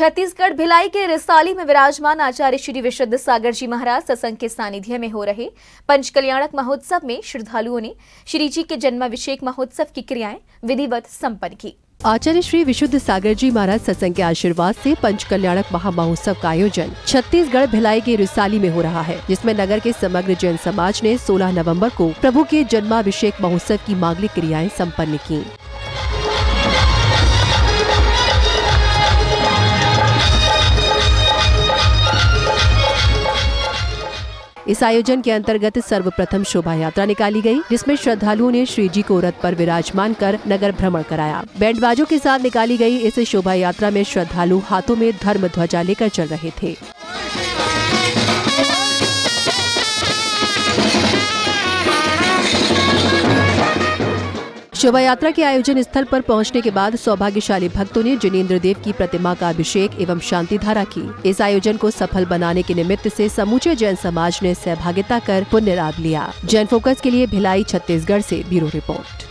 छत्तीसगढ़ भिलाई के रिसाली में विराजमान आचार्य श्री विशुद्ध सागर जी महाराज सत्संग के सानिध्य में हो रहे पंचकल्याणक महोत्सव में श्रद्धालुओं ने श्री जी के जन्माभिषेक महोत्सव की क्रियाएँ विधिवत संपन्न की। आचार्य श्री विशुद्ध सागर जी महाराज सत्संग के आशीर्वाद से पंच कल्याणक महा महोत्सव का आयोजन छत्तीसगढ़ भिलाई के रिसाली में हो रहा है, जिसमें नगर के समग्र जैन समाज ने 16 नवंबर को प्रभु के जन्माभिषेक महोत्सव की मांगलिक क्रियाएँ संपन्न की। इस आयोजन के अंतर्गत सर्वप्रथम शोभा यात्रा निकाली गई, जिसमें श्रद्धालुओं ने श्री जी को रथ पर विराजमान कर नगर भ्रमण कराया। बैंड बाजों के साथ निकाली गई इस शोभा यात्रा में श्रद्धालु हाथों में धर्म ध्वजा लेकर चल रहे थे। शोभा यात्रा के आयोजन स्थल पर पहुँचने के बाद सौभाग्यशाली भक्तों ने जिनेन्द्र देव की प्रतिमा का अभिषेक एवं शांति धारा की। इस आयोजन को सफल बनाने के निमित्त से समूचे जैन समाज ने सहभागिता कर पुण्य लाभ लिया। जैन फोकस के लिए भिलाई, छत्तीसगढ़ से ब्यूरो रिपोर्ट।